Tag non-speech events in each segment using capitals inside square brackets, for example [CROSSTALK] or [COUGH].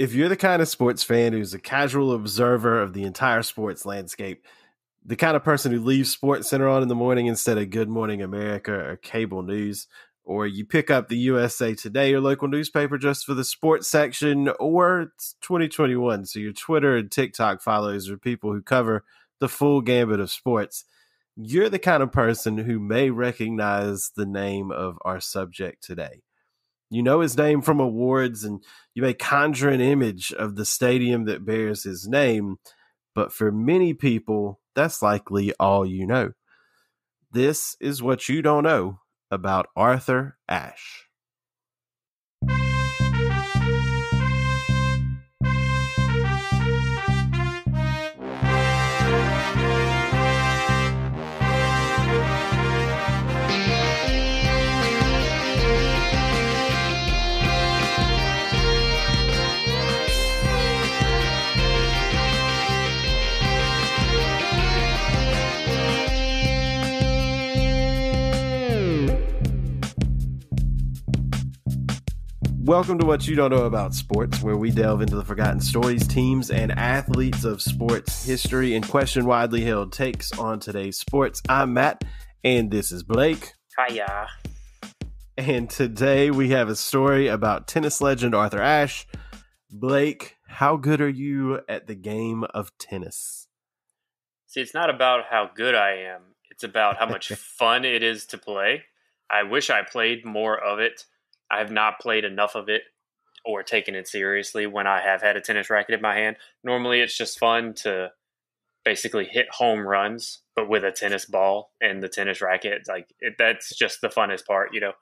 if you're the kind of sports fan who's a casual observer of the entire sports landscape, the kind of person who leaves SportsCenter on in the morning instead of Good Morning America or cable news, or you pick up the USA Today, your local newspaper, just for the sports section, or it's 2021. So your Twitter and TikTok follows are people who cover the full gambit of sports. You're the kind of person who may recognize the name of our subject today. You know his name from awards, and you may conjure an image of the stadium that bears his name. But for many people, that's likely all you know. This is what you don't know about Arthur Ashe. Welcome to What You Don't Know About Sports, where we delve into the forgotten stories, teams, and athletes of sports history and question widely held takes on today's sports. I'm Matt, and this is Blake. Hiya. And today we have a story about tennis legend Arthur Ashe. Blake, how good are you at the game of tennis? See, it's not about how good I am, it's about how much [LAUGHS] fun it is to play. I wish I played more of it I have not played enough of it or taken it seriously when I have had a tennis racket in my hand. Normally, it's just fun to basically hit home runs, but with a tennis ball and the tennis racket. Like it, that's just the funnest part, you know,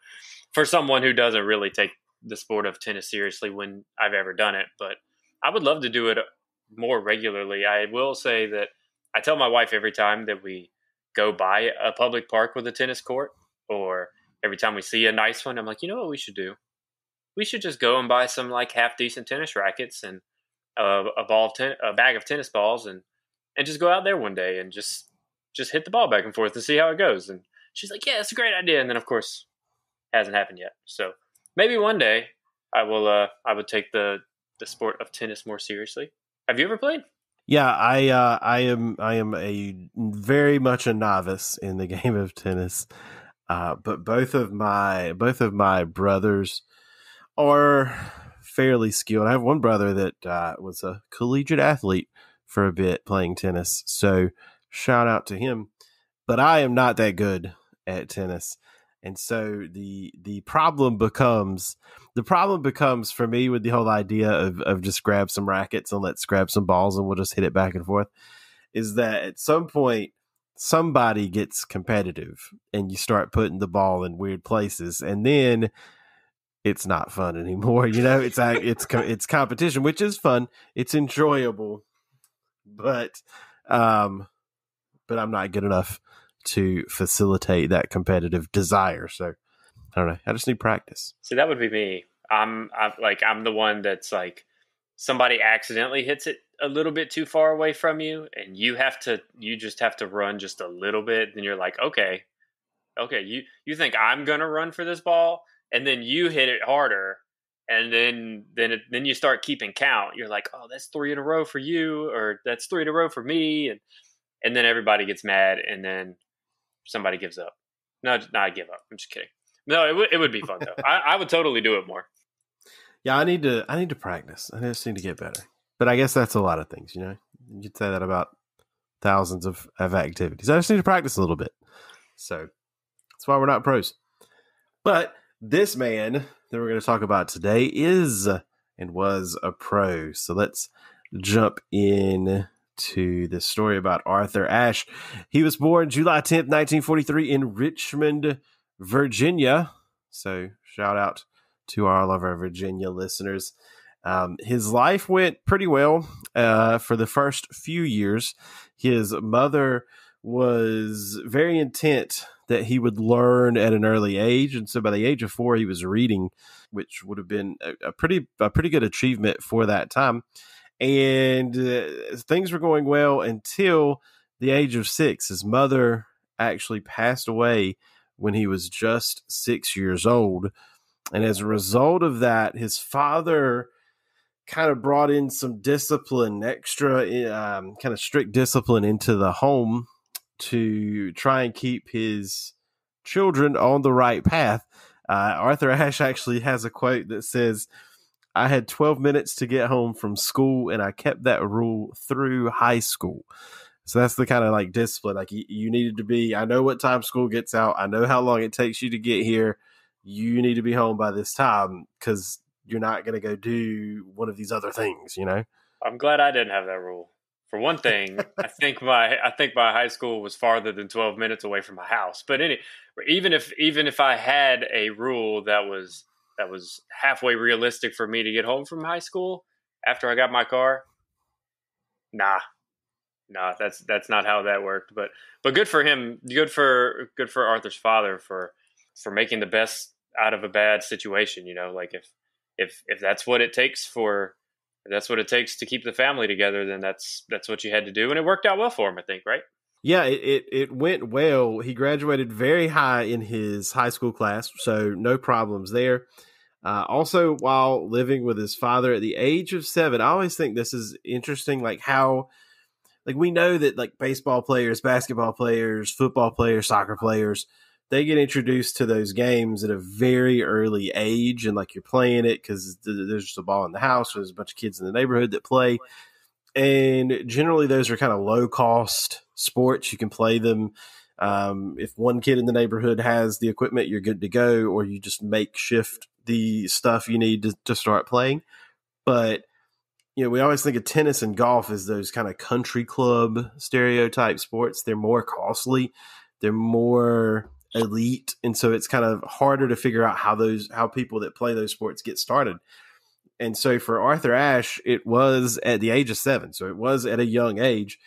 for someone who doesn't really take the sport of tennis seriously when I've ever done it. But I would love to do it more regularly. I will say that I tell my wife every time that we go by a public park with a tennis court or every time we see a nice one, I'm like, you know what we should do? We should just go and buy some like half decent tennis rackets and a, a ball ten, a bag of tennis balls and and just go out there one day and just just hit the ball back and forth to see how it goes. And she's like, yeah, it's a great idea. And then of course, hasn't happened yet. So maybe one day I will uh I would take the the sport of tennis more seriously. Have you ever played? Yeah, I uh, I am I am a very much a novice in the [LAUGHS] game of tennis. Uh, but both of my both of my brothers are fairly skilled. I have one brother that uh, was a collegiate athlete for a bit playing tennis, so shout out to him. But I am not that good at tennis, and so the the problem becomes the problem becomes for me with the whole idea of of just grab some rackets and let's grab some balls and we'll just hit it back and forth. Is that at some point somebody gets competitive and you start putting the ball in weird places and then it's not fun anymore you know? It's it's it's competition which is fun. It's enjoyable but um but i'm not good enough to facilitate that competitive desire so i don't know. I just need practice. See that would be me. I'm i'm like i'm the one that's like somebody accidentally hits it a little bit too far away from you and you have to you just have to run just a little bit then you're like okay okay you you think i'm gonna run for this ball? And then you hit it harder and then then it, then you start keeping count. You're like oh that's three in a row for you or that's three in a row for me and and then everybody gets mad and then somebody gives up. No no i give up. I'm just kidding. No it, w- it would be fun though. [LAUGHS] I, I would totally do it more. Yeah i need to i need to practice. I just need to get better but I guess that's a lot of things, you know. You'd say that about thousands of, of activities. I just need to practice a little bit. So that's why we're not pros. But this man that we're going to talk about today is and was a pro. So let's jump in to the story about Arthur Ashe. He was born July 10th, 1943 in Richmond, Virginia. So shout out to all of our Virginia listeners. Um, his life went pretty well uh, for the first few years. His mother was very intent that he would learn at an early age, and so by the age of four, he was reading, which would have been a, a pretty a pretty good achievement for that time. And uh, things were going well until the age of six. His mother actually passed away when he was just six years old, and as a result of that, his father kind of brought in some discipline, extra um, kind of strict discipline into the home to try and keep his children on the right path. Uh, Arthur Ashe actually has a quote that says, I had 12 minutes to get home from school, and I kept that rule through high school. So that's the kind of like discipline. Like you, you needed to be, I know what time school gets out. I know how long it takes you to get here. You need to be home by this time because you're not going to go do one of these other things, you know? I'm glad I didn't have that rule. For one thing, I [LAUGHS] think my I think my high school was farther than 12 minutes away from my house. But any, even if even if I had a rule that was that was halfway realistic for me to get home from high school after I got my car, nah, nah, that's that's not how that worked. But but good for him. Good for good for Arthur's father for for making the best out of a bad situation. You know, like if if if that's what it takes for that's what it takes to keep the family together, then that's that's what you had to do, and it worked out well for him. I think, right? Yeah, it, it, it went well. He graduated very high in his high school class, so no problems there. Uh, also, while living with his father at the age of seven, I always think this is interesting, like how like we know that like baseball players, basketball players, football players, soccer players, they get introduced to those games at a very early age, and like you're playing it because there's just a ball in the house. Or there's a bunch of kids in the neighborhood that play, and generally those are kind of low cost sports. You can play them. Um, if one kid in the neighborhood has the equipment, you're good to go, or you just make shift the stuff you need to, to start playing. But you know, we always think of tennis and golf as those kind of country club stereotype sports. They're more costly, they're more elite, and so it's kind of harder to figure out how those how people that play those sports get started. And so for Arthur Ashe, it was at the age of seven, so it was at a young age.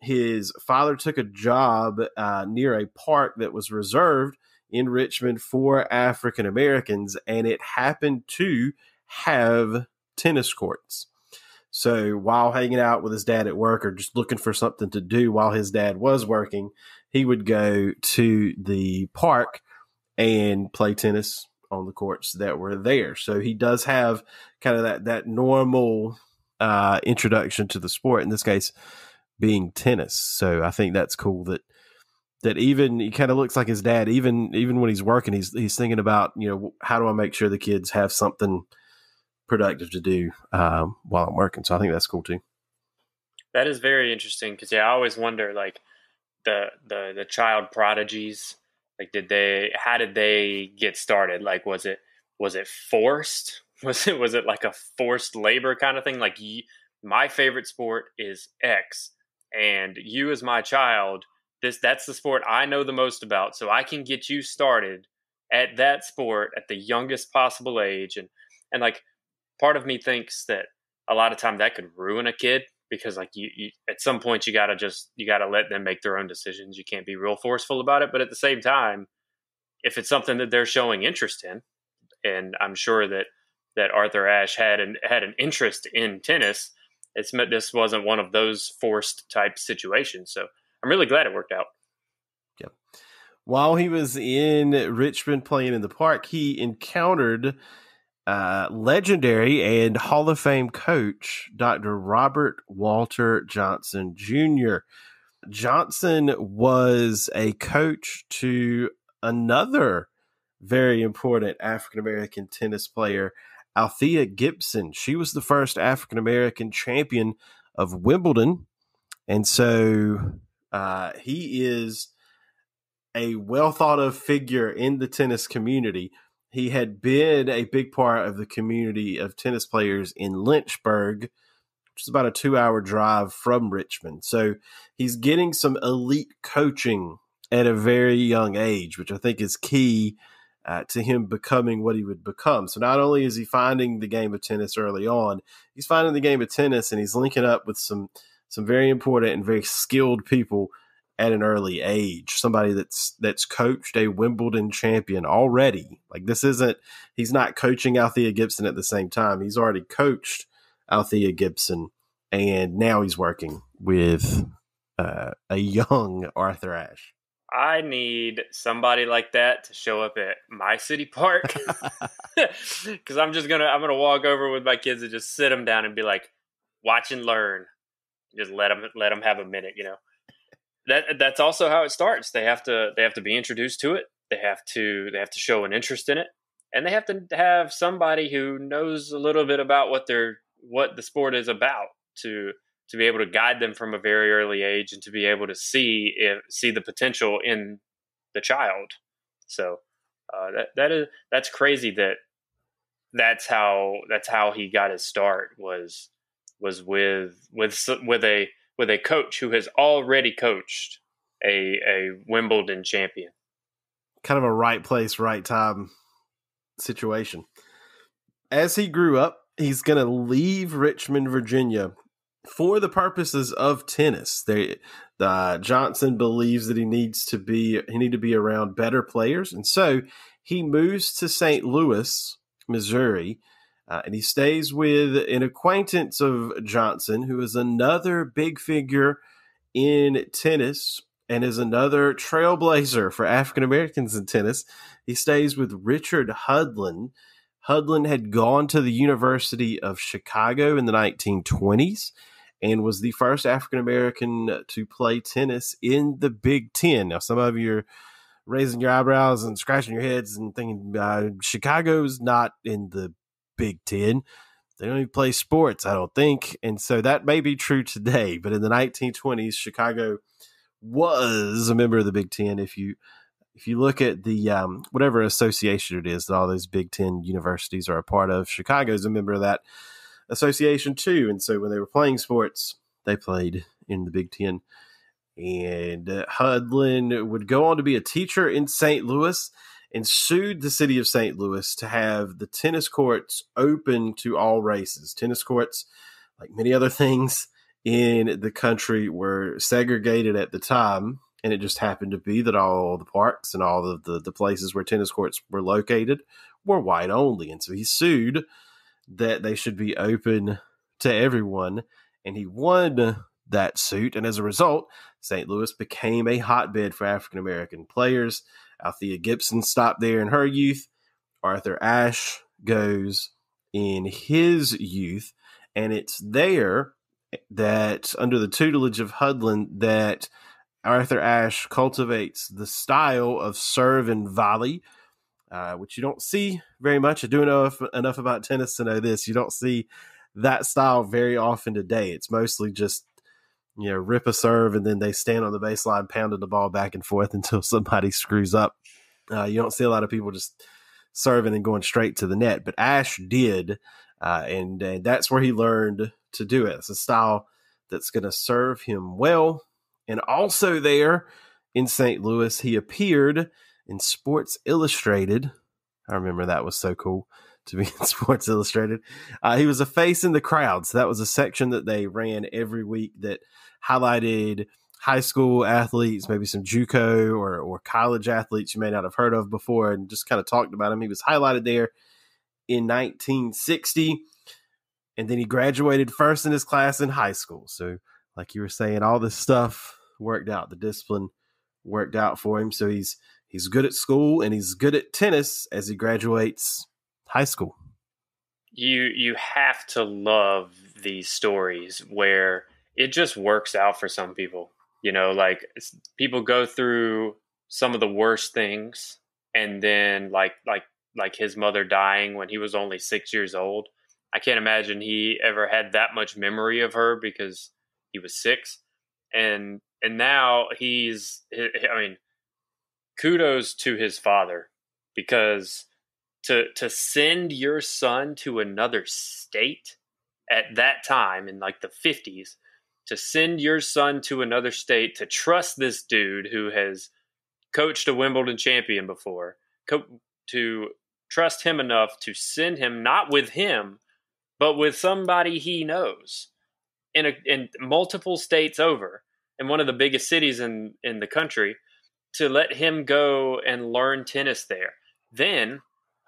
His father took a job uh, near a park that was reserved in Richmond for African Americans, and it happened to have tennis courts. So while hanging out with his dad at work or just looking for something to do while his dad was working, he would go to the park and play tennis on the courts that were there. So he does have kind of that that normal uh, introduction to the sport. In this case, being tennis. So I think that's cool that that even he kind of looks like his dad. Even even when he's working, he's he's thinking about you know how do I make sure the kids have something productive to do um, while I'm working. So I think that's cool too. That is very interesting because yeah, I always wonder like the the the child prodigies. Like, did they? How did they get started? Like, was it was it forced? [LAUGHS] Was it was it like a forced labor kind of thing? Like, you, my favorite sport is X, and you as my child, this that's the sport I know the most about. So I can get you started at that sport at the youngest possible age, and and like part of me thinks that a lot of time that could ruin a kid because like you, you at some point you got to just you got to let them make their own decisions. You can't be real forceful about it but at the same time if it's something that they're showing interest in and i'm sure that that arthur ashe had an had an interest in tennis it's meant this wasn't one of those forced type situations. So i'm really glad it worked out. Yep. While he was in richmond playing in the park he encountered uh, legendary and Hall of Fame coach, Dr. Robert Walter Johnson Jr. Johnson was a coach to another very important African American tennis player, Althea Gibson. She was the first African American champion of Wimbledon. And so uh, he is a well thought of figure in the tennis community he had been a big part of the community of tennis players in Lynchburg, which is about a two hour drive from Richmond. So he's getting some elite coaching at a very young age, which I think is key uh, to him becoming what he would become. So not only is he finding the game of tennis early on, he's finding the game of tennis and he's linking up with some some very important and very skilled people at an early age. Somebody that's that's coached a Wimbledon champion already. Like this isn't he's not coaching Althea Gibson at the same time. He's already coached Althea Gibson, and now he's working with uh, a young [LAUGHS] Arthur Ashe. I need somebody like that to show up at my city park [LAUGHS] [LAUGHS] because I'm just gonna I'm gonna walk over with my kids and just sit them down and be like, watch and learn. Just let them let them have a minute, you know. That that's also how it starts. They have to they have to be introduced to it. They have to they have to show an interest in it, and they have to have somebody who knows a little bit about what they're what the sport is about to to be able to guide them from a very early age and to be able to see if, see the potential in the child. So uh, that that is that's crazy that that's how that's how he got his start was was with with with a with a coach who has already coached a a Wimbledon champion. Kind of a right place, right time situation. As he grew up, he's going to leave Richmond, Virginia for the purposes of tennis. They, Johnson believes that he needs to be he need to be around better players, and so he moves to St. Louis, Missouri, uh, and he stays with an acquaintance of Johnson, who is another big figure in tennis and is another trailblazer for African Americans in tennis. He stays with Richard Hudlin. Hudlin had gone to the University of Chicago in the 1920s and was the first African American to play tennis in the Big Ten. Now, some of you are raising your eyebrows and scratching your heads and thinking uh, Chicago's not in the Big Ten. They don't even play sports, I don't think. And so that may be true today, but in the 1920s, Chicago was a member of the Big Ten. If you if you look at the um, whatever association it is that all those Big Ten universities are a part of, Chicago's a member of that association too. And so when they were playing sports, they played in the Big Ten. And uh, Hudlin would go on to be a teacher in St. Louis and sued the city of St. Louis to have the tennis courts open to all races. Tennis courts, like many other [LAUGHS] things in the country, were segregated at the time. And it just happened to be that all the parks and all of the, the places where tennis courts were located were white only. And so he sued that they should be open to everyone. And he won that suit. And as a result, St. Louis became a hotbed for African American players. Althea Gibson stopped there in her youth. Arthur Ashe goes in his youth. And it's there that, under the tutelage of Hudlin, that Arthur Ashe cultivates the style of serve and volley uh, which you don't see very much. I do know enough about tennis to know this. You don't see that style very often today. It's mostly just you know rip a serve and then they stand on the baseline pounding the ball back and forth [LAUGHS] until somebody screws up. Uh, you don't see a lot of people just serving and going straight to the net, but Ashe did, uh, and, and that's where he learned to do it. It's a style that's going to serve him well. And also there in St. Louis, he appeared in Sports Illustrated. I remember that was so cool to be [LAUGHS] in Sports Illustrated. Uh, he was a face in the crowd. So that was a section that they ran every week that highlighted high school athletes, maybe some JUCO or, or college athletes you may not have heard of before, and just kind of talked about him. He was highlighted there in 1960. And then he graduated first in his class in high school. So, like you were saying, all this stuff worked out. The discipline worked out for him. So he's he's good at school and he's good at tennis as he graduates high school. You you have to love these stories where it just works out for some people. You know, like people go through some of the worst things and then like like like his mother dying when he was only 6 years old. I can't imagine he ever had that much memory of her because he was 6 and and now he's I mean kudos to his father because to to send your son to another state at that time in like the 50s to send your son to another state to trust this dude who has coached a Wimbledon champion before co- to trust him enough to send him not with him but with somebody he knows in a, in multiple states over in one of the biggest cities in in the country to let him go and learn tennis there. Then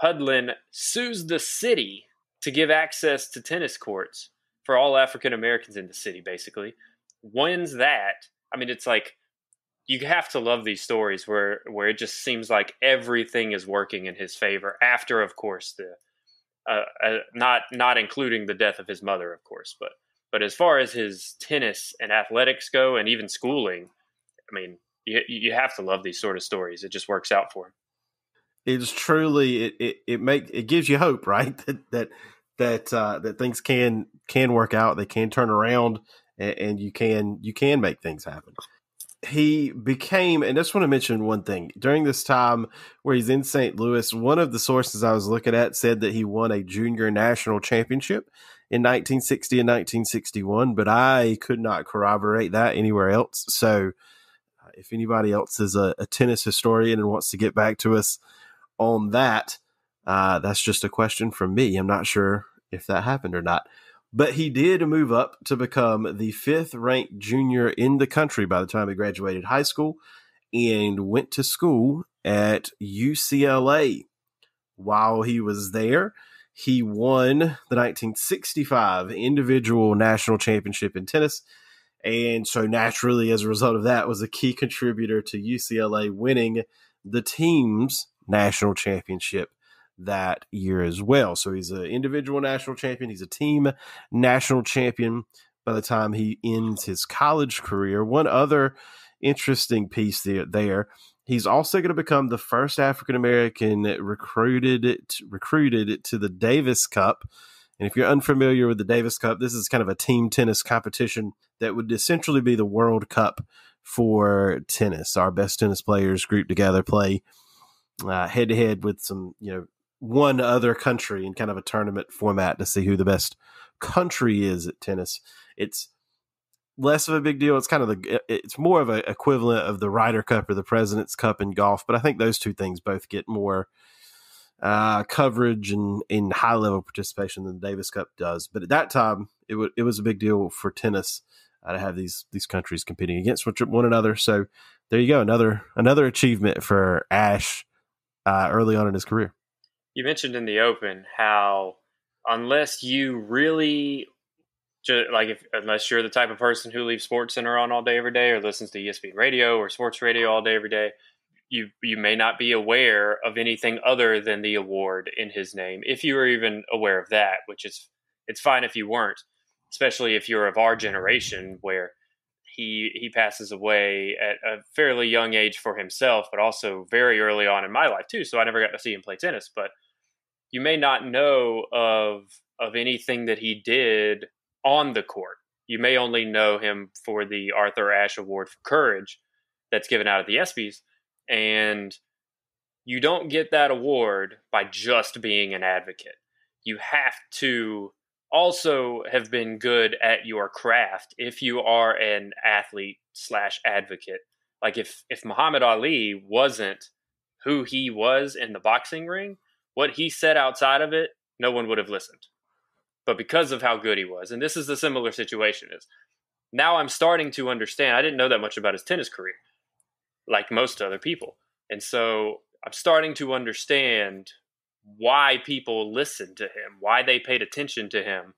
Hudlin sues the city to give access to tennis courts for all African Americans in the city, basically. When's that. I mean, it's like you have to love these stories where where it just seems like everything is working in his favor after of course the uh, uh, not not including the death of his mother of course but but as far as his tennis and athletics go and even schooling i mean you, you have to love these sort of stories it just works out for him it's truly it it, it make it gives you hope [LAUGHS] right that that that uh, that things can can work out they can turn around and, and you can you can make things happen he became, and I just want to mention one thing during this time where he's in St. Louis. One of the sources I was looking at said that he won a junior national championship in 1960 and 1961, but I could not corroborate that anywhere else. So, uh, if anybody else is a, a, tennis historian and wants to get back to us on that, uh, that's just a question from me. I'm not sure if that happened or not. But he did move up to become the fifth ranked junior in the country by the time he graduated high school and went to school at UCLA. While he was there, he won the 1965 individual national championship in tennis. And so, naturally, as a result of that, was a key contributor to UCLA winning the team's national championship that year as well. So he's an individual national champion. He's a team national champion by the time he ends his college career. One other interesting piece there, there he's also going to become the first African American recruited recruited to the Davis Cup. And if you're unfamiliar with the Davis Cup, this is kind of a team tennis competition that would essentially be the World Cup for tennis. Our best tennis players group together, play head to head with some you know one other country in kind of a tournament format to see who the best country is at tennis. It's less of a big deal. It's kind of the it's more of an equivalent of the Ryder Cup or the President's Cup in golf, but I think those two things both get more uh, coverage and in high level participation than the Davis Cup does. But at that time, it w- it was a big deal for tennis uh, to have these these countries competing against one another. So there you go, another another achievement for Ashe uh, early on in his career you mentioned in the open how unless you really just like if unless you're the type of person who leaves SportsCenter on all day every day or listens to ESPN radio or sports radio all day every day, you you may not be aware of anything other than the award in his name if you were even aware of that, which is it's fine if you weren't, especially if you're of our generation where he he passes away at a fairly young age for himself, but also very early on in my life too. So I never got to see him play tennis, but you may not know of of anything that he did on the court. You may only know him for the Arthur Ashe Award for Courage that's given out at the ESPYS. And you don't get that award by just being an advocate. You have to also have been good at your craft if you are an athlete slash advocate. Like if if Muhammad Ali wasn't who he was in the boxing ring, what he said outside of it, no one would have listened. But because of how good he was, and this is the similar situation is now I'm starting to understand. I didn't know that much about his tennis career, like most other people. And so I'm starting to understand why people listened to him, why they paid attention to him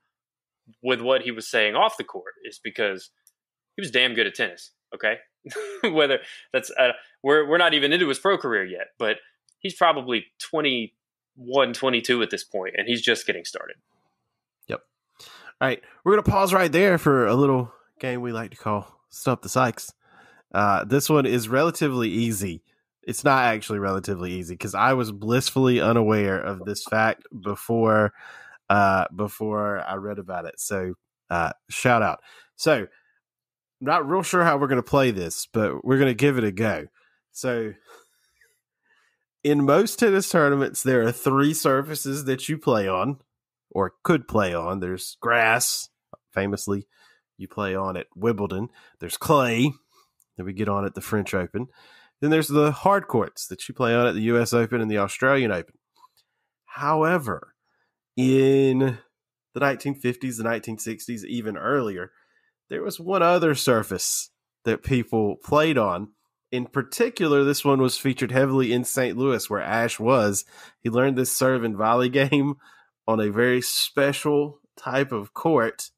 with what he was saying off the court is because he was damn good at tennis. Okay, [LAUGHS] whether that's uh, we're we're not even into his pro career yet, but he's probably 20 122 at this point, and he's just getting started. Yep. All right, we're gonna pause right there for a little game we like to call Stump the Sykes. Uh, this one is relatively easy. It's not actually relatively easy because I was blissfully unaware of this fact before uh, before I read about it. So uh, shout out. So not real sure how we're going to play this, but we're going to give it a go. So in most tennis tournaments, there are three surfaces that you play on or could play on. There's grass, famously, you play on at Wimbledon. There's clay that we get on at the French Open. Then there's the hard courts that you play on at the US Open and the Australian Open. However, in the 1950s, the 1960s, even earlier, there was one other surface that people played on in particular, this one was featured heavily in St. Louis, where Ashe was. He learned this serve and volley [LAUGHS] game on a very special type of court.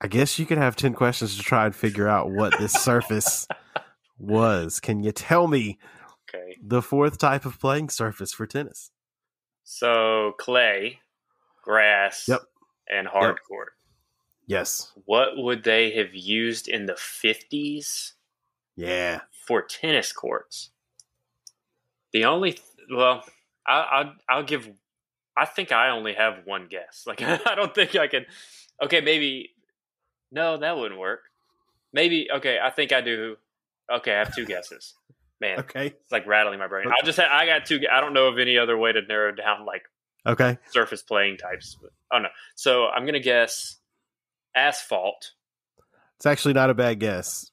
I guess you could have 10 questions to try and figure out what this [LAUGHS] surface was. Can you tell me Okay. the fourth type of playing surface for tennis? So clay, grass, Yep. and hard Yep. court. Yes. What would they have used in the 50s Yeah. for tennis courts? The only, th- well, I, I, I'll give, I think I only have one guess. Like, [LAUGHS] I don't think I can, okay, maybe, no, that wouldn't work. Maybe, okay, I think I do. Okay, I have two guesses. Man, Okay. it's like rattling my brain. I'll just, ha- I got two, I don't know of any other way to narrow down like Okay. surface playing types. But, oh no. So I'm gonna guess asphalt. It's actually not a bad guess.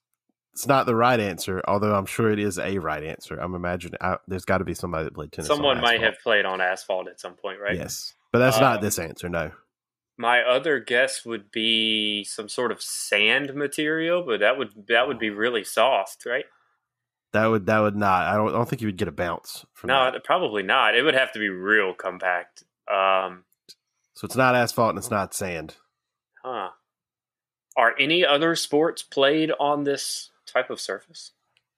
It's not the right answer, although I'm sure it is a right answer. I'm imagining I, there's got to be somebody that played tennis. on Someone might have played on asphalt at some point, right? Yes, but that's not Um, this answer. No. My other guess would be some sort of sand material, but that would that would be really soft, right? That would that would not. I don't, I don't think you would get a bounce from No, that. probably not. It would have to be real compact. Um, So it's not asphalt and it's not sand. huh. Are any other sports played on this type of surface?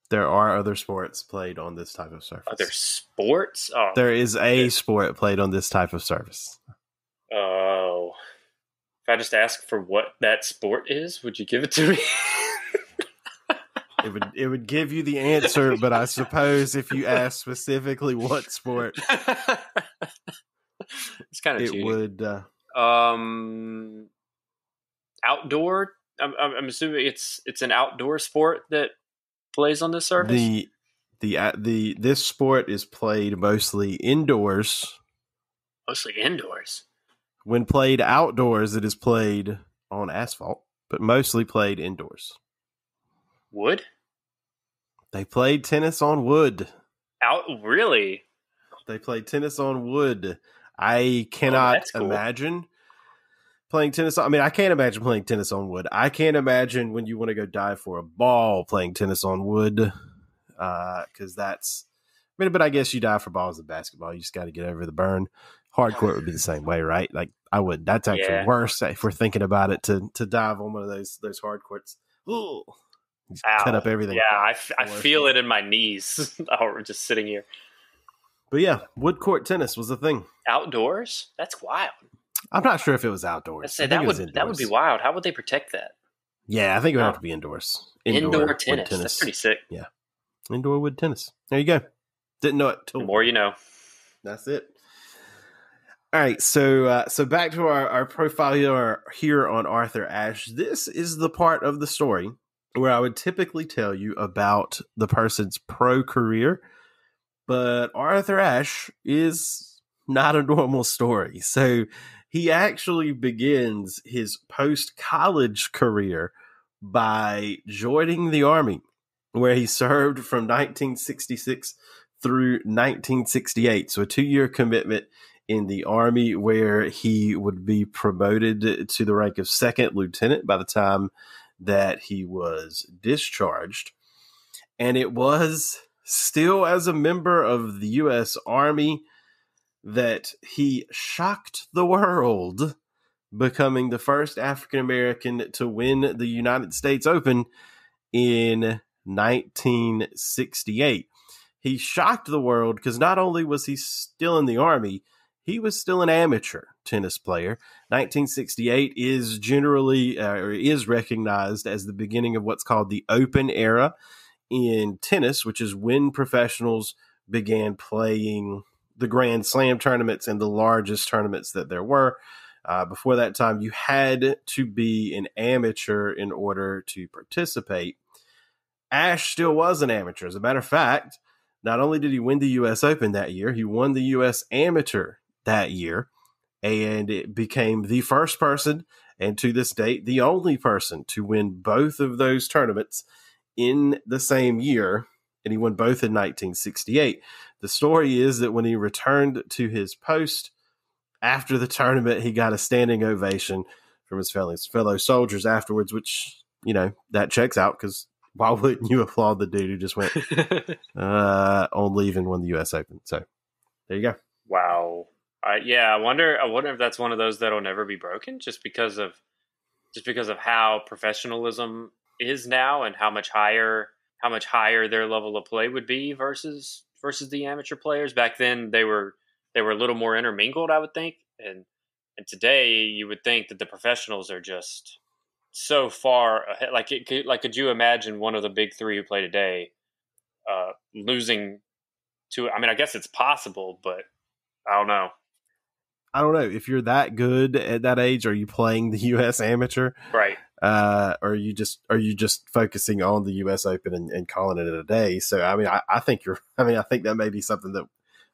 There are other sports played on this type of surface. Other sports? Oh, There is a sport played on this type of surface. Oh. If I just ask for what that sport is, would you give it to me? It would it would give you the answer, but I suppose if you ask specifically what sport, [LAUGHS] it's kind of it cheating. would. Uh, Um, outdoor. I'm, I'm assuming it's it's an outdoor sport that plays on this surface. the the uh, the this sport is played mostly indoors. Mostly indoors. When played outdoors, it is played on asphalt, but mostly played indoors. Wood They played tennis on wood. out really. They played tennis on wood. I cannot oh, that's cool. imagine playing tennis. I mean, I can't imagine playing tennis on wood. I can't imagine when you want to go dive for a ball playing tennis on wood uh, because that's. I mean, but I guess you dive for balls in basketball. You just got to get over the burn. Hard court would be the same way, right? Like I would. That's actually Yeah. worse eh, if we're thinking about it to to dive on one of those those hard courts. Ooh, cut up everything. Yeah, I, f- I feel it in my knees. [LAUGHS] oh, just sitting here. But yeah, wood court tennis was a thing. Outdoors? That's wild. I'm not sure if it was outdoors. I say that would that would be wild. How would they protect that? Yeah, I think it would have to be indoors. Indoor, wood tennis. That's pretty sick. Yeah. Indoor wood tennis. There you go. Didn't know it The till more you know. that's it. All right, so uh, so back to our, our profile here, here on Arthur Ashe. This is the part of the story where I would typically tell you about the person's pro career, but Arthur Ashe is not a [LAUGHS] normal story. So he actually begins his post college career by joining the army, where he served from 1966 through 1968. So a two year commitment in the army where he would be promoted to the rank of second lieutenant by the time that he was discharged. And it was still as a member of the U.S. Army that he shocked the world, becoming the first African American to win the United States Open in 1968. He shocked the world because not only was he still in the Army, he was still an amateur tennis player. 1968 is generally uh, or is recognized as the beginning of what's called the Open era in tennis, which is when professionals began playing the Grand Slam tournaments and the largest tournaments that there were. Uh, before that time, you had to be an amateur in order to participate. Ashe still was an amateur. As a matter of fact, not only did he win the U.S. Open that year, he won the U.S. Amateur that year, and it became the first person, and to this date, the only person to win both of those tournaments in the same year. And he won both in 1968. The story is that when he returned to his post after the tournament, he got a standing ovation from his fellow, fellow soldiers afterwards, which, you know, that checks out because why wouldn't you applaud the dude who just went [LAUGHS] uh, on leave and won the U.S. Open? So there you go. wow. I yeah, I wonder. I wonder if that's one of those that'll never be broken, just because of just because of how professionalism is now and how much higher how much higher their level of play would be versus versus the amateur players. Back then, they were they were a little more intermingled, I would think, and and today you would think that the professionals are just so far ahead. Like, it could, like, could you imagine one of the big three who play today uh, losing to? I mean, I guess it's possible, but I don't know. I don't know if you're that good at that age. Are you playing the [LAUGHS] U.S. Amateur, right? Uh, or are you just are you just focusing on the U.S. Open and, and calling it a day? So, I mean, I, I think you're. [LAUGHS] I mean, I think that may be something that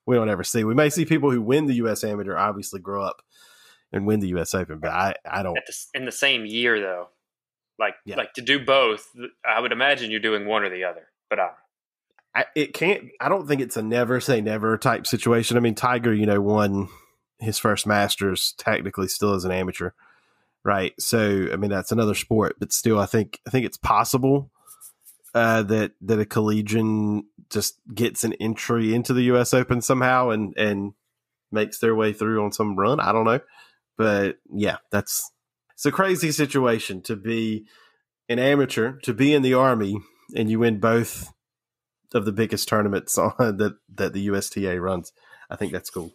we don't ever see. We may see people who win the U.S. Amateur obviously grow up and win the U.S. Open, but I, I don't. The, in the same year, though, like yeah. like to do both, I would imagine you're doing one or the other. But I, I, it can't. I don't think it's a never say never type situation. I mean, Tiger, you know, won his first Masters technically still as an amateur, right? So, I mean, that's another sport, but still, I think I think it's possible uh, that that a collegian just gets an entry into the U.S. Open somehow and and makes their way through on some run. I don't know, but yeah, that's it's a crazy situation to be an amateur, to be in the army, and you win both of the biggest tournaments [LAUGHS] on, that that the USTA runs. I think that's cool.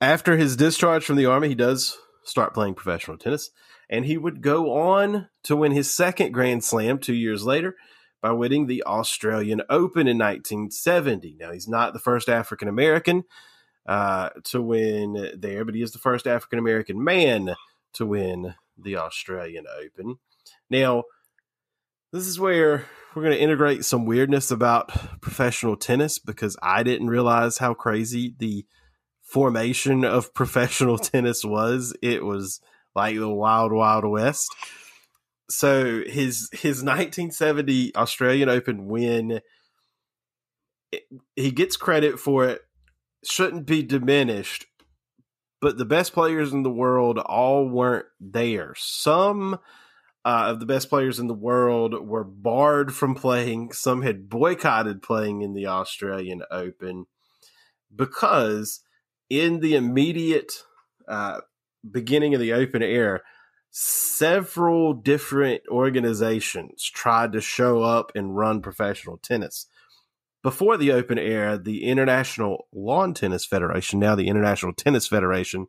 After his discharge from the army, he does start playing professional tennis, and he would go on to win his second Grand Slam two years later by winning the Australian Open in 1970. Now, he's not the first African American uh, to win there, but he is the first African American man to win the Australian Open. Now, this is where we're going to integrate some weirdness about professional tennis because I didn't realize how crazy the formation of professional [LAUGHS] tennis was. It was like the wild, wild west. So his his 1970 Australian Open win, it, he gets credit for it. Shouldn't be diminished, but the best players in the world all weren't there. Some uh, of the best players in the world were barred from playing. Some had boycotted playing in the Australian Open because in the immediate uh, beginning of the open era, several different organizations tried to show up and run professional tennis. Before the open era, the International Lawn Tennis Federation, now the International Tennis Federation,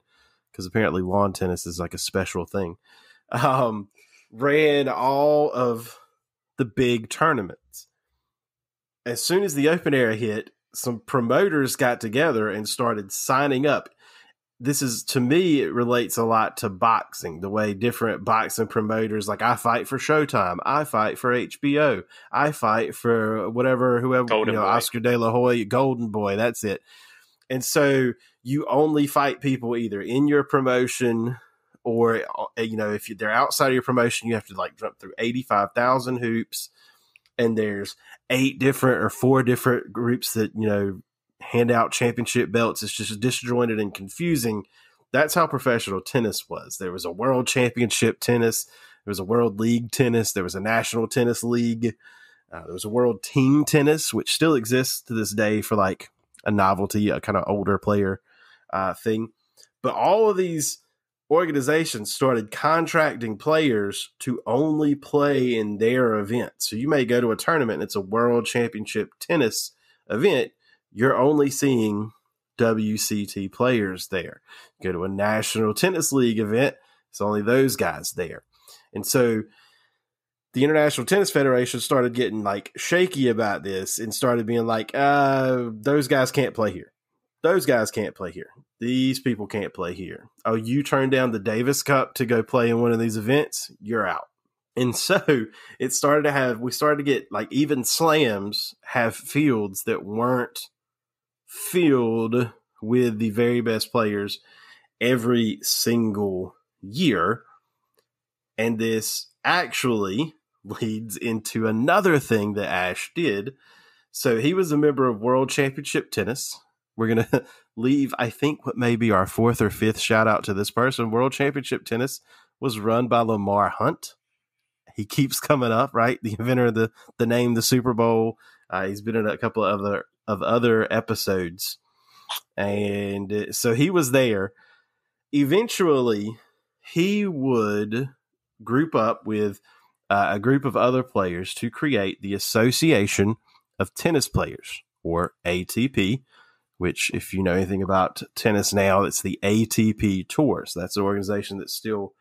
because apparently lawn tennis is like a special thing, um, ran all of the big tournaments. As soon as the open era hit, some promoters got together and started signing up. This is to me, it relates a lot to boxing, the way different boxing promoters, like I fight for Showtime, I fight for HBO, I fight for whatever, whoever, Golden you know, Boy. Oscar De La Hoya, Golden Boy, that's it. And so you only fight people either in your promotion or, uh, you know, if they're outside of your promotion, you have to like jump through 85,000 hoops and there's eight different or four different groups that you know hand out championship belts. It's just disjointed and confusing. That's how professional tennis was. There was a world championship tennis. There was a world league tennis. There was a national tennis league. Uh, there was a world team tennis, which still exists to this day for like a novelty, a kind of older player uh, thing. But all of these organizations started contracting players to only play in their event. So you may go to a tournament and it's a world championship tennis event. You're only seeing WCT players there. go to a national tennis league event, it's only those guys there. And so the International Tennis Federation started getting like shaky about this and started being like, uh, those guys can't play here. Those guys can't play here these people can't play here. Oh, you turned down the Davis Cup to go play in one of these events, you're out. And so [LAUGHS] it started to have, we started to get like even slams have fields that weren't filled with the very best players every single year. And this actually [LAUGHS] leads into another thing that Ashe did. So he was a member of World Championship Tennis. We're going [LAUGHS] to leave, I think, what may be our fourth or fifth shout out to this person. World Championship Tennis was run by Lamar Hunt. He keeps coming up, right? The inventor of the, the name, the Super Bowl. Uh, he's been in a couple of other of other episodes, and uh, so he was there. Eventually, he would group up with uh, a group of other players to create the Association of Tennis Players, or ATP, which, if you know anything about tennis now, it's the ATP Tours. That's an organization that's still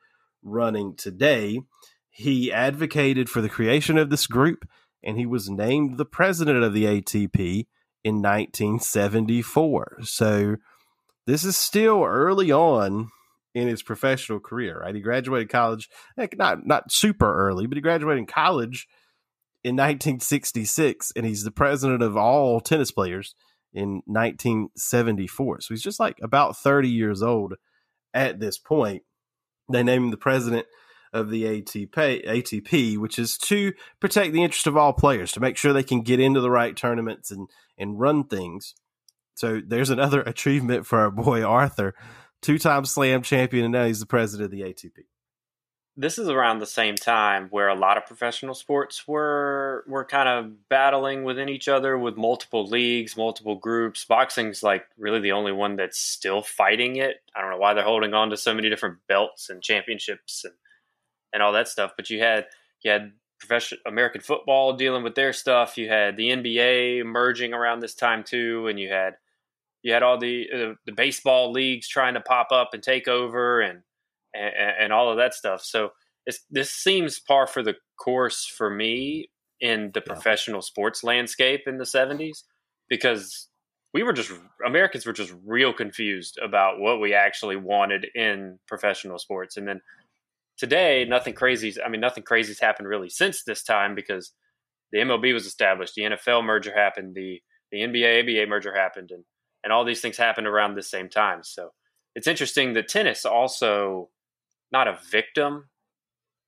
running today. He advocated for the creation of this group, and he was named the president of the ATP in 1974. So this is still early on in his professional career, right? He graduated college, not not super early, but he graduated in college in 1966, and he's the president of all tennis players in 1974. So he's just like about 30 years old at this point. They named him the president of the ATP, ATP, which is to protect the interest of all players, to make sure they can get into the right tournaments and and run things. So there's another [LAUGHS] achievement for our boy Arthur, two-time slam champion, and now he's the president of the ATP. This is around the same time where a lot of professional sports were were kind of battling within each other with multiple leagues, multiple groups. Boxing's like really the only one that's still fighting it. I don't know why they're holding on to so many different belts and championships and and all that stuff. But you had you had professional American football dealing with their stuff. You had the NBA merging around this time too, and you had you had all the uh, the baseball leagues trying to pop up and take over, and and, and all of that stuff. So this seems par for the course for me in the yeah. professional sports landscape in the '70s because we were just Americans were just real confused about what we actually wanted in professional sports, and then today, nothing crazy. I mean, nothing crazy's happened really since this time because the MLB was established, the NFL merger happened, the the NBA ABA merger happened, and and all these things happened around the same time. So it's interesting that tennis also not a victim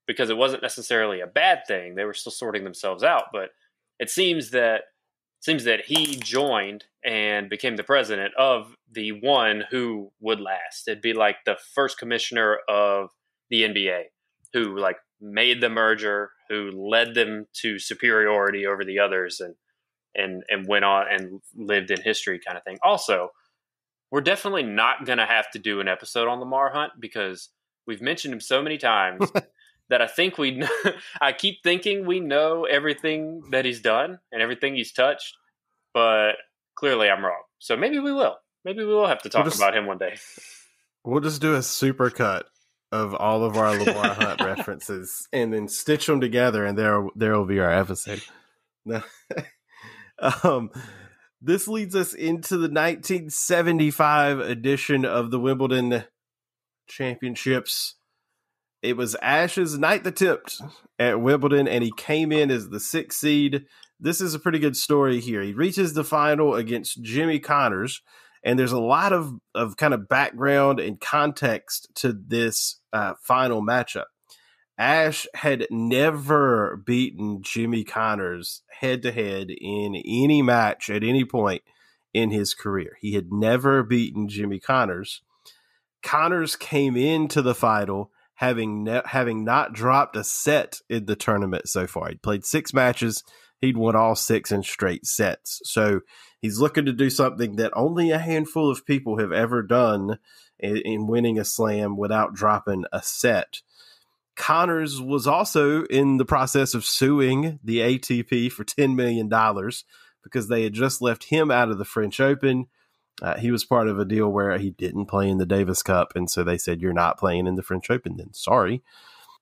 because it wasn't necessarily a bad thing. They were still sorting themselves out, but it seems that it seems that he joined and became the president of the one who would last. It'd be like the first commissioner of the NBA, who like made the merger, who led them to superiority over the others, and and and went on and lived in history, kind of thing. Also, we're definitely not going to have to do an episode on Lamar Hunt because we've mentioned him so many times [LAUGHS] that I think we. [LAUGHS] I keep thinking we know everything that he's done and everything he's touched, but clearly I'm wrong. So maybe we will. Maybe we will have to talk we'll just, about him one day. We'll just do a super cut of all of our Lamar Hunt [LAUGHS] references and then stitch them together, and there there will be our episode. Now, um, this leads us into the 1975 edition of the Wimbledon Championships. It was Ashe's ninth tipped at Wimbledon, and he came in as the sixth seed. This is a pretty good story here. He reaches the final against Jimmy Connors, and there's a lot of of kind of background and context to this uh, final matchup. Ashe had never beaten Jimmy Connors head to head in any match at any point in his career. He had never beaten Jimmy Connors. Connors came into the final having ne- having not dropped a set in the tournament so far. He'd played six matches. He'd won all six in straight sets. So He's looking to do something that only a handful of people have ever done in, in winning a slam without dropping a set. Connors was also in the process of suing the ATP for $10 million because they had just left him out of the French Open. Uh, he was part of a deal where he didn't play in the Davis Cup. And so they said, You're not playing in the French Open, then sorry.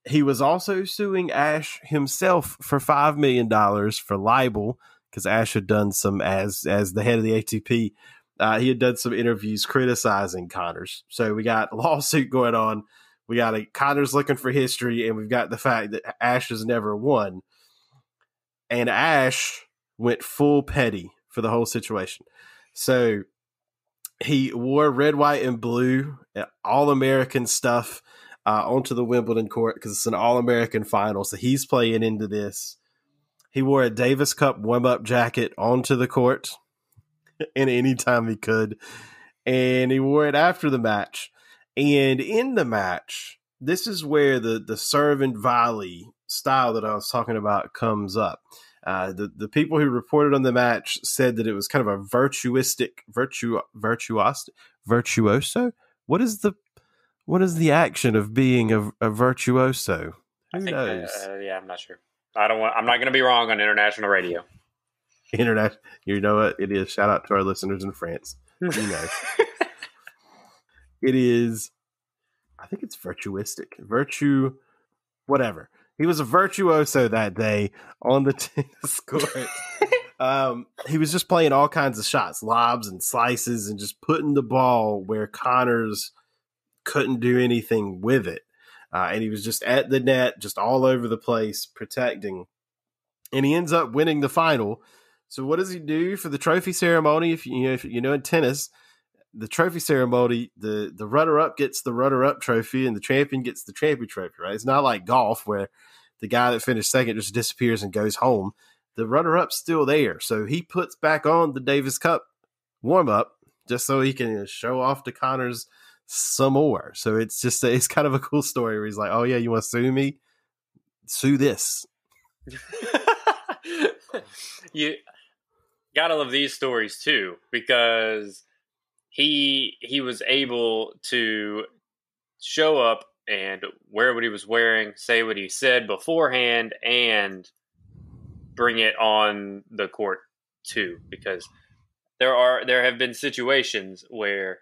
He was also suing Ashe himself for $5 million for libel because Ashe had done some as as the head of the ATP. Uh, he had done some interviews criticizing Connors. So we got a [LAUGHS] lawsuit going on. We got a Connors looking for history, and we've got the fact that Ashe has never won. And Ashe went full petty for the whole situation. So he wore red, white, and blue, uh, all American stuff uh, onto the Wimbledon court because it's an all American final. So he's playing into this. He wore a Davis Cup warm up jacket onto the court [LAUGHS] and anytime he could. And he wore it after the match. And in the match, this is where the, the serve and volley style that I was talking about comes up. Uh, the, the people who reported on the match said that it was kind of a virtuistic, virtu, virtuoso, virtuoso. What is the, what is the action of being a, a virtuoso? Who I think, knows? Uh, yeah, I'm not sure. I don't want. I'm not going to be wrong on international radio. Internet. You know what it is? Shout out to our listeners in France. You know, [LAUGHS] it is. I think it's virtuistic. Virtue, whatever. He was a virtuoso that day on the [LAUGHS] tennis court. [LAUGHS] um, he was just playing all kinds of shots, lobs and slices, and just putting the ball where Connors couldn't do anything with it. Uh, and he was just at the net, just all over the place, protecting. And he ends up winning the final. So, what does he do for the trophy ceremony? If you know, if you know in tennis, the trophy ceremony, the the runner up gets the runner up trophy, and the champion gets the champion trophy. Right? It's not like golf where the guy that finished second just disappears and goes home. The runner up's still there, so he puts back on the Davis Cup warm up just so he can show off to Connors some more. So it's just a, it's kind of a cool story where he's like, "Oh yeah, you want to sue me? Sue this." [LAUGHS] you gotta love these stories too because he he was able to show up and wear what he was wearing, say what he said beforehand, and bring it on the court too. Because there are there have been situations where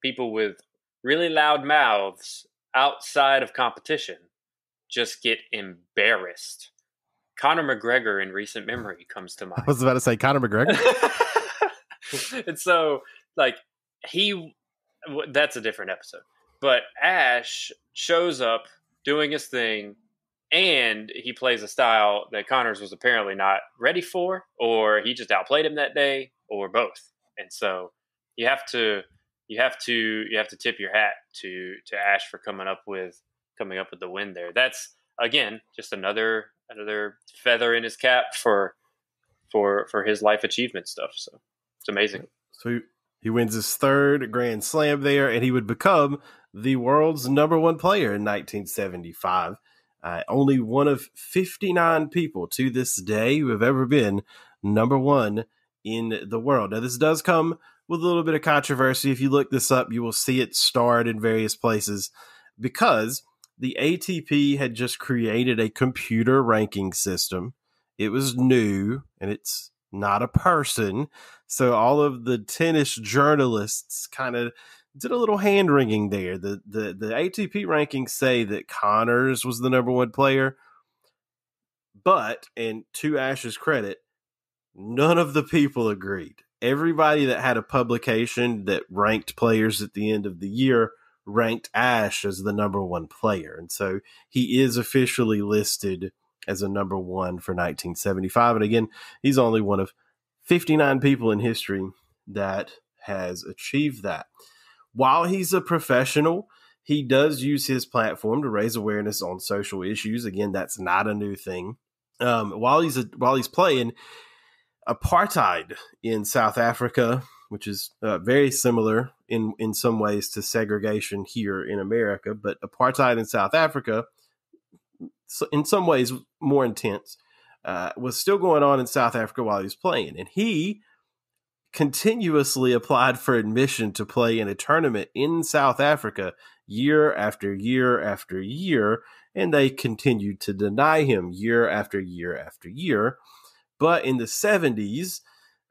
people with really loud mouths outside of competition just get embarrassed. Conor McGregor in recent memory comes to mind. I was about to say Conor McGregor. [LAUGHS] and so, like, he that's a different episode. But Ashe shows up doing his thing, and he plays a style that Connors was apparently not ready for, or he just outplayed him that day, or both. And so, you have to you have to you have to tip your hat to to Ashe for coming up with coming up with the win there. That's again just another another feather in his cap for for for his life achievement stuff. So it's amazing. So he wins his third Grand Slam there, and he would become the world's number one player in 1975. Uh, only one of 59 people to this day who have ever been number one in the world. Now, this does come with a little bit of controversy. If you look this up, you will see it starred in various places because the ATP had just created a computer ranking system. It was new and it's not a person. So all of the tennis journalists kind of did a little hand wringing there. The, the the ATP rankings say that Connors was the number one player, but and to Ashe's credit, none of the people agreed. Everybody that had a publication that ranked players at the end of the year ranked Ashe as the number one player. And so he is officially listed as a number one for 1975. And again, he's only one of 59 people in history that has achieved that. While he's a professional, he does use his platform to raise awareness on social issues. Again, that's not a new thing. Um, while he's a, while he's playing, apartheid in South Africa, which is uh, very similar in in some ways to segregation here in America, but apartheid in South Africa, in some ways more intense, uh, was still going on in South Africa while he was playing, and he continuously applied for admission to play in a tournament in South Africa year after year after year, and they continued to deny him year after year after year. But in the 70s,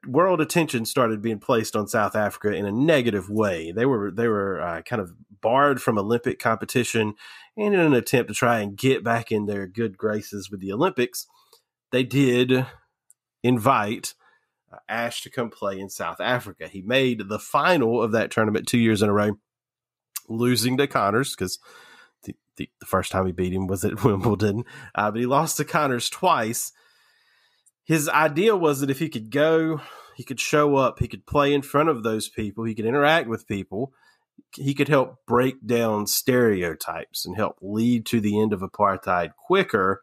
world attention started being placed on South Africa in a negative way. They were they were uh, kind of barred from Olympic competition, and in an attempt to try and get back in their good graces with the Olympics, they did invite uh, Ashe to come play in South Africa. He made the final of that tournament two years in a row, losing to Connors because. The, the, first time he beat him was at [LAUGHS] Wimbledon, uh, but he lost to Connors twice his idea was that if he could go, he could show up, he could play in front of those people, he could interact with people, he could help break down stereotypes and help lead to the end of apartheid quicker.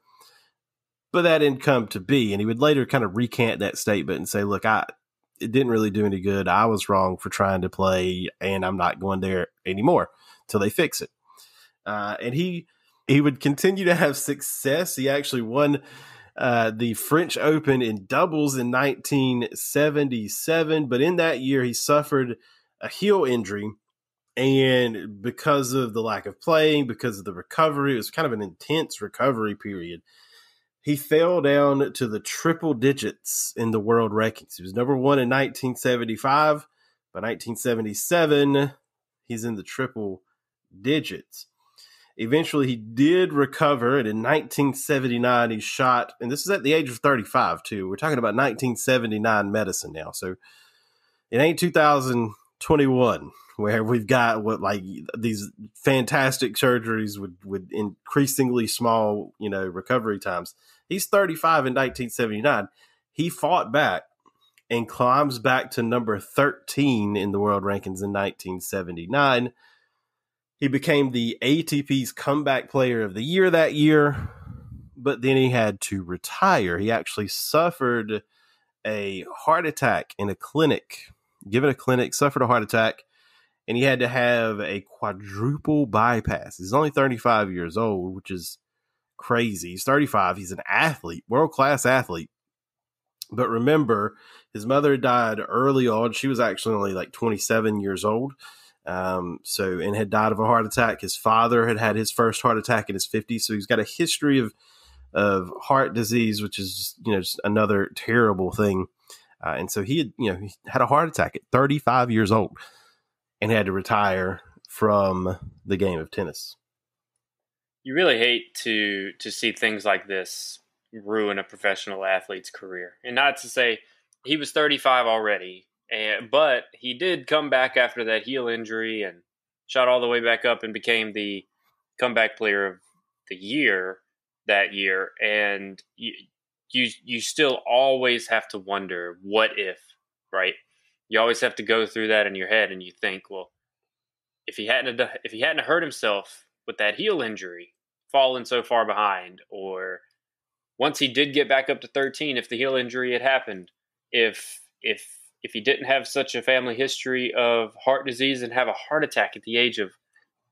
But that didn't come to be. And he would later kind of recant that statement and say, look, I it didn't really do any good. I was wrong for trying to play, and I'm not going there anymore till they fix it. Uh, and he he would continue to have success. He actually won uh, the French Open in doubles in 1977. But in that year, he suffered a heel injury and because of the lack of playing, because of the recovery, it was kind of an intense recovery period. He fell down to the triple digits in the world rankings. He was number one in 1975. By 1977, he's in the triple digits. Eventually, he did recover, and in 1979, he shot, and this is at the age of 35, too. We're talking about 1979 medicine now. So it ain't 2021 where we've got what like these fantastic surgeries with with increasingly small you know recovery times. He's 35 in 1979. He fought back and climbs back to number 13 in the world rankings in 1979. He became the ATP's comeback player of the year that year, but then he had to retire. He actually suffered a heart attack in a clinic, given a clinic, suffered a heart attack and he had to have a quadruple bypass. He's only 35 years old, which is crazy. He's 35. He's an athlete, world class athlete. But remember, his mother died early on. She was actually only like 27 years old. Um, so, and had died of a heart attack. His father had had his first heart attack in his 50s. So he's got a history of, of heart disease, which is, you know, just another terrible thing. Uh, and so he had, you know, he had a heart attack at 35 years old and had to retire from the game of tennis. You really hate to to see things like this ruin a professional athlete's career. And not to say he was 35 already, and but he did come back after that heel injury and shot all the way back up and became the comeback player of the year that year and you you you still always have to wonder what if, right? you always have to go through that in your head, and you think, well, if he hadn't if he hadn't hurt himself with that heel injury, fallen so far behind, or once he did get back up to 13, if the heel injury had happened, if if if he didn't have such a family history of heart disease and have a heart attack at the age of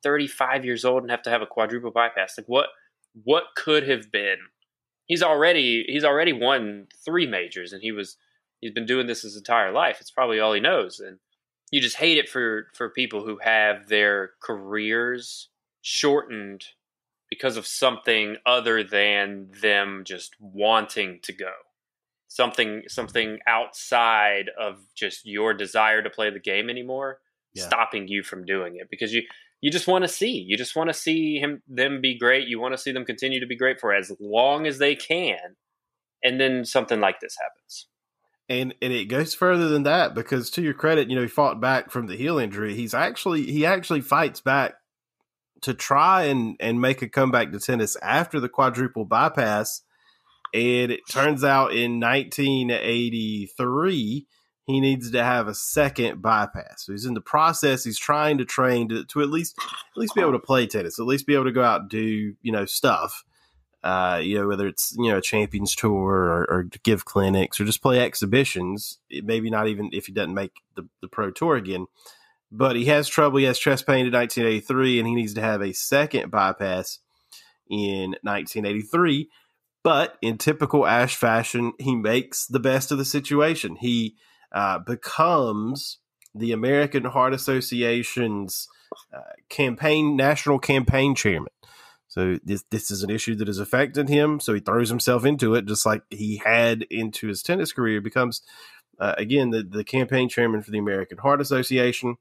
35 years old and have to have a quadruple bypass, like what what could have been? He's already he's already won three majors, and he was he's been doing this his entire life. It's probably all he knows, and you just hate it for for people who have their careers shortened because of something other than them just wanting to go something something outside of just your desire to play the game anymore yeah. stopping you from doing it because you you just want to see you just want to see him them be great you want to see them continue to be great for as long as they can and then something like this happens and and it goes further than that because to your credit, you know, he fought back from the heel injury. He's actually he actually fights back to try and and make a comeback to tennis after the quadruple bypass. And it turns out in 1983, he needs to have a second bypass. So he's in the process. He's trying to train to, to at least at least be able to play tennis, at least be able to go out and do you know stuff uh, you know, whether it's, you know, a champions tour or, or give clinics or just play exhibitions, maybe not even if he doesn't make the, the pro tour again. But he has trouble. He has chest pain in 1983, and he needs to have a second bypass in 1983. But in typical Ashe fashion, he makes the best of the situation. He uh, becomes the American Heart Association's uh, campaign national campaign chairman. So this this is an issue that has affected him. So he throws himself into it, just like he had into his tennis career. Becomes uh, again the the campaign chairman for the American Heart Association.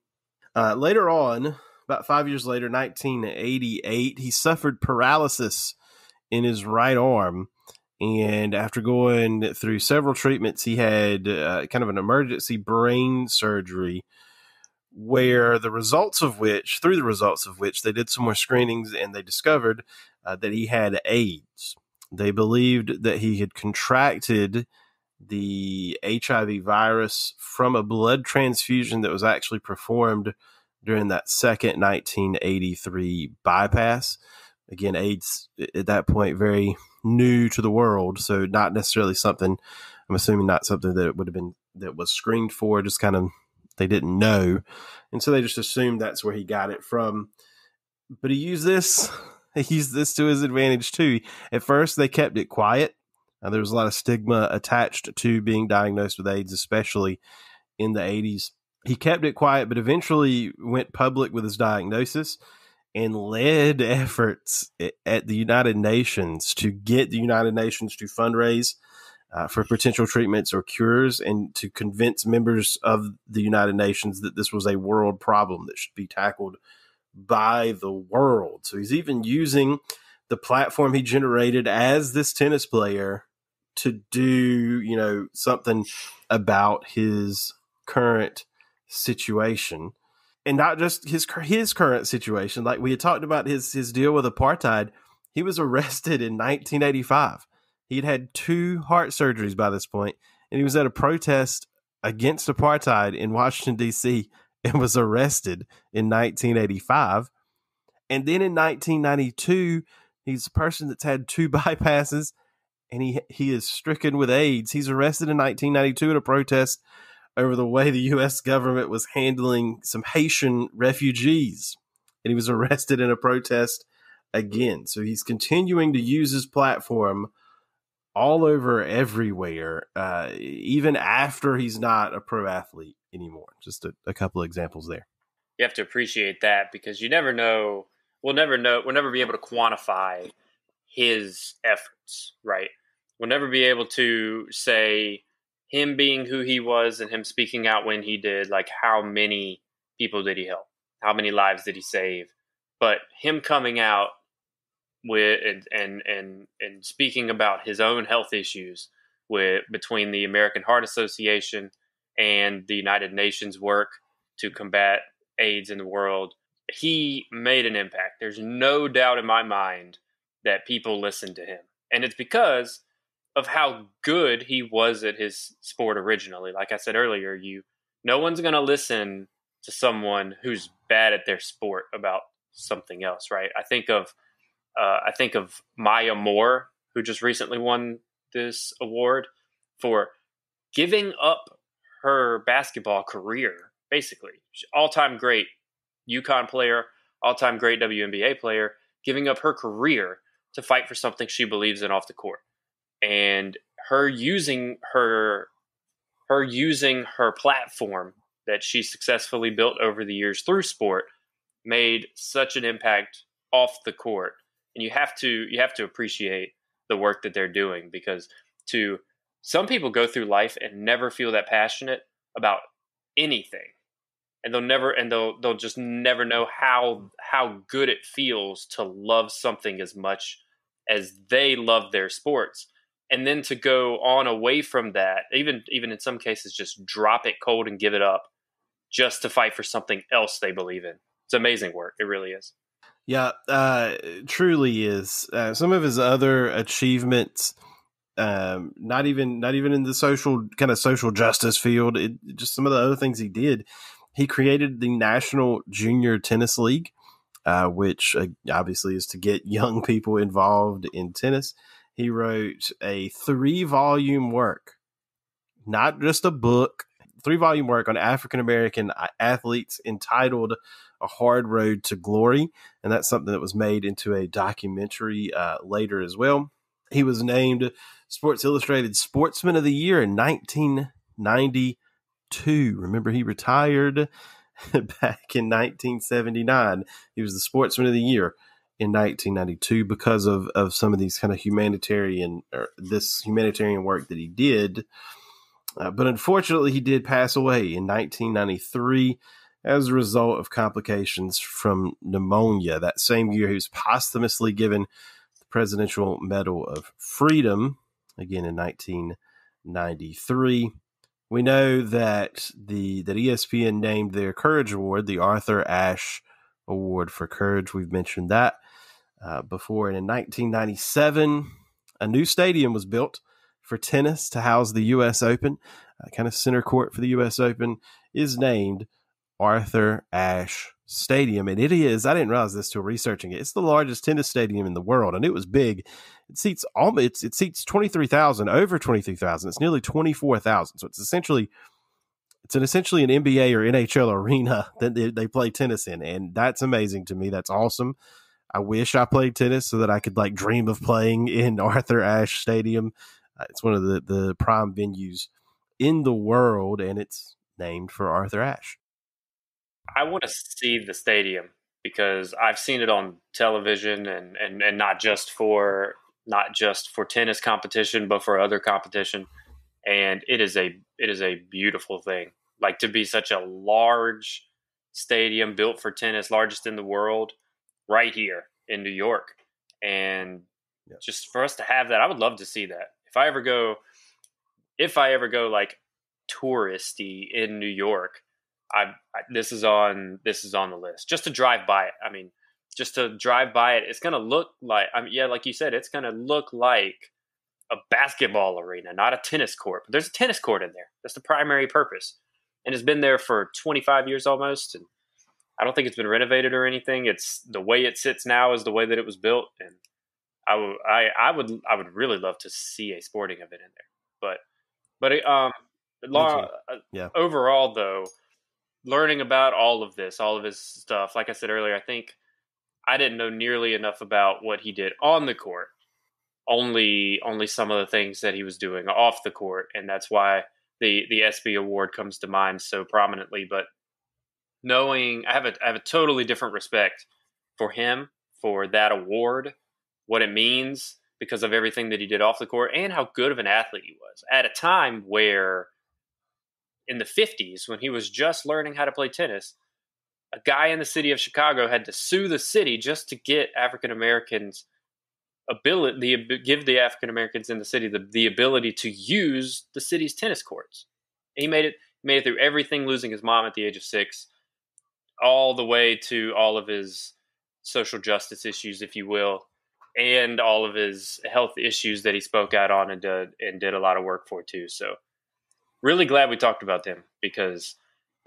Uh, later on, about five years later, 1988, he suffered paralysis in his right arm. And after going through several treatments, he had uh, kind of an emergency brain surgery where the results of which, through the results of which, they did some more screenings and they discovered uh, that he had AIDS. They believed that he had contracted the HIV virus from a blood transfusion that was actually performed during that second 1983 bypass. Again, AIDS at that point very new to the world, so not necessarily something. I'm assuming not something that would have been that was screened for, just kind of they didn't know. And so they just assumed that's where he got it from. But he used this, [LAUGHS] he used this to his advantage too. At first, they kept it quiet. Uh, there was a lot of stigma attached to being diagnosed with AIDS, especially in the 80s. He kept it quiet, but eventually went public with his diagnosis and led [LAUGHS] efforts at the United Nations to get the United Nations to fundraise uh, for potential treatments or cures and to convince members of the United Nations that this was a world problem that should be tackled by the world. So he's even using the platform he generated as this tennis player to do, you know, something about his current situation and not just his his current situation. Like we had talked about his his deal with apartheid, he was [LAUGHS] arrested in 1985. He'd had two heart surgeries by this point, and he was at a protest against apartheid in Washington D.C. [LAUGHS] and was arrested in 1985. And then in 1992, he's a person that's had two [LAUGHS] bypasses, and he he is stricken with AIDS. He's arrested in 1992 at a protest over the way the U.S. government was handling some Haitian refugees. And he was [LAUGHS] arrested in a protest again. So he's continuing to use his platform all over everywhere, uh, even after he's not a pro athlete anymore. Just a, a couple of examples there. You have to appreciate that because you never know. We'll never know. We'll never be able to quantify his efforts, right? We'll never be able to say him being who he was and him speaking out when he did, like how many people did he help? How many lives did he save? But him coming out with and and and, and speaking about his own health issues with between the American Heart Association and the United Nations work to combat AIDS in the world, he made an impact. There's no doubt in my mind that people listened to him. And it's because of how good he was at his sport originally. Like I said earlier, you no one's going to listen to someone who's bad at their sport about something else, right? I think of uh, I think of Maya Moore, who just recently won this award for giving up her basketball career, basically all time great UConn player, all time great WNBA player, giving up her career to fight for something she believes in off the court and her using her her using her platform that she successfully built over the years through sport made such an impact off the court. And you have to you have to appreciate the work that they're doing because to some people go through life and never feel that passionate about anything. And they'll never and they'll they'll just never know how how good it feels to love something as much as they love their sports and then to go on away from that even even in some cases just drop it cold and give it up just to fight for something else they believe in. It's amazing work. It really is. Yeah uh truly is. Uh, some of his other achievements um not even not even in the social kind of social justice field it, just some of the other things he did. He created the national junior tennis league uh, which uh, obviously is to get young people involved in tennis he wrote a three volume work, not just a book, three volume work on African American athletes entitled A Hard Road to Glory. And that's something that was made into a documentary uh, later as well. He was named Sports Illustrated Sportsman of the Year in 1992. Remember, he retired [LAUGHS] back in 1979. He was the Sportsman of the Year in 1992 because of, of some of these kind of humanitarian or this humanitarian work that he did. Uh, but unfortunately, he did pass away in 1993 as a result of complications from pneumonia. That same year, he was posthumously given the Presidential Medal of Freedom, again in 1993. We know that the that ESPN named their Courage Award the Arthur Ashe Award for Courage. We've mentioned that uh, before. And in 1997, a new stadium was built for tennis to house the U.S. Open. Uh, kind of center court for the U.S. Open is named Arthur Ashe Stadium. And it is, I didn't realize this till researching it. It's the largest tennis stadium in the world, and it was big. It seats almost, it seats 23,000, over 23,000. It's nearly 24,000. So it's essentially, it's an essentially an NBA or NHL arena [LAUGHS] that they, they play tennis in. And that's amazing to me. That's awesome. I wish I played tennis so that I could like dream of playing in [LAUGHS] Arthur Ashe Stadium. Uh, it's one of the the prime venues in the world, and it's named for Arthur Ashe. I want to see the stadium because I've seen it on television and, and, and not just for not just for tennis competition, but for other competition. And it is a it is a beautiful thing. Like to be such a large stadium built for tennis, largest in the world, right here in New York. And yeah. just for us to have that, I would love to see that. If I ever go if I ever go like touristy in New York, I, I, this is on this is on the list just to drive by it. I mean, just to drive by it, it's gonna look like I mean, yeah, like you said, it's gonna look like a basketball arena, not a tennis court. But there's a tennis court in there. That's the primary purpose, and it's been there for 25 years almost. And I don't think it's been renovated or anything. It's the way it sits now is the way that it was built, and I would I, I would I would really love to see a sporting event in there. But but um, law, uh, yeah. overall though learning about all of this, all of his stuff, like I said earlier, I think I didn't know nearly enough about what he did on the court. Only only some of the things that he was doing off the court, and that's why the the ESPY award comes to mind so prominently. But knowing I have a I have a totally different respect for him for that award, what it means because of everything that he did off the court and how good of an athlete he was at a time where in the 50s when he was just learning how to play tennis, a guy in the city of Chicago had to sue the city just to get African Americans ability the give the African Americans in the city the, the ability to use the city's tennis courts. He made it made it through everything, losing his mom at the age of six, all the way to all of his social justice issues, if you will, and all of his health issues that he spoke out on and did and did a lot of work for too. So really glad we talked about him because,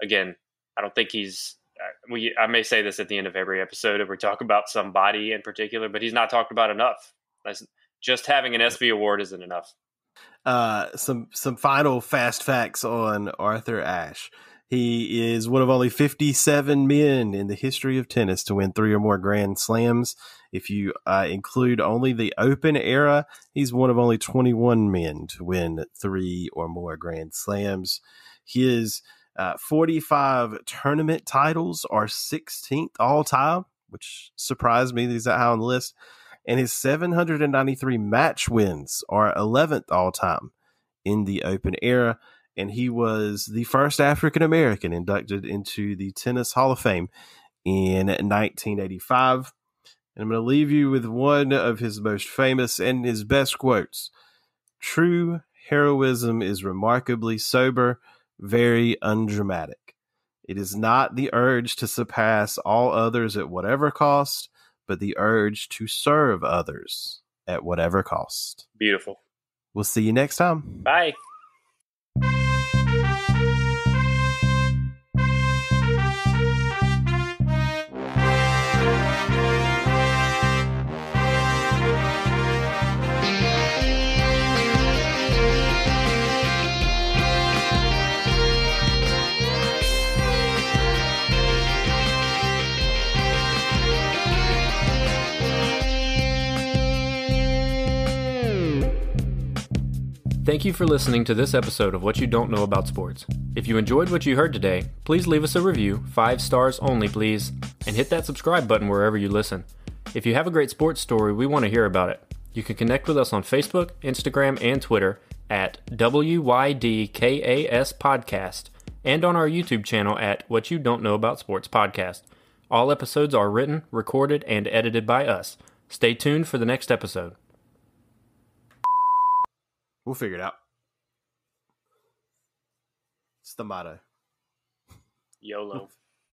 again, I don't think he's. Uh, we I may say this at the end of every episode if we talk about somebody in particular, but he's not talked about enough. That's, just having an ESPY award isn't enough. Uh, some some final fast facts on Arthur Ashe. He is one of only 57 men in the history of tennis to win three or more Grand Slams. If you uh, include only the Open era, he's one of only 21 men to win three or more Grand Slams. His uh, 45 tournament titles are 16th all time, which surprised me. He's that high on the list. And his 793 match wins are 11th all time in the Open era and he was the first African American inducted into the Tennis Hall of Fame in 1985. And I'm going to leave you with one of his most famous and his best quotes True heroism is remarkably sober, very undramatic. It is not the urge to surpass all others at whatever cost, but the urge to serve others at whatever cost. Beautiful. We'll see you next time. Bye. Thank you for listening to this episode of What You Don't Know About Sports. If you enjoyed what you heard today, please leave us a review, five stars only, please, and hit that subscribe button wherever you listen. If you have a great sports story, we want to hear about it. You can connect with us on Facebook, Instagram, and Twitter at WYDKAS Podcast and on our YouTube channel at What You Don't Know About Sports Podcast. All episodes are written, recorded, and edited by us. Stay tuned for the next episode. We'll figure it out. It's the motto. YOLO. [LAUGHS]